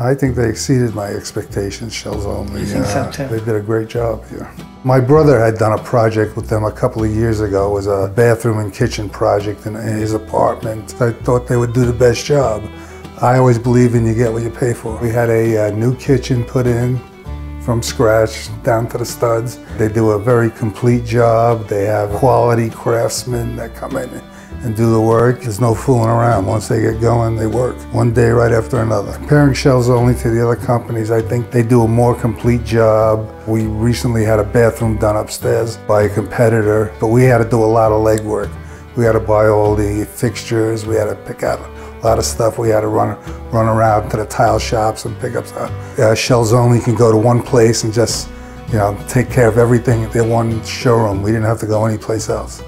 I think they exceeded my expectations, Shells Only. You think so, Uh, too? They did a great job here. My brother had done a project with them a couple of years ago. It was a bathroom and kitchen project in, in his apartment. I thought they would do the best job. I always believe in you get what you pay for. We had a, uh new kitchen put in from scratch down to the studs. They do a very complete job. They have quality craftsmen that come in and do the work. There's no fooling around. Once they get going, they work one day right after another. Comparing Shells Only to the other companies, I think they do a more complete job. We recently had a bathroom done upstairs by a competitor, but we had to do a lot of legwork. We had to buy all the fixtures. We had to pick out a lot of stuff. We had to run run around to the tile shops and pick up stuff. Uh, Shells Only can go to one place and just, you know, take care of everything at their one showroom. We didn't have to go anyplace else.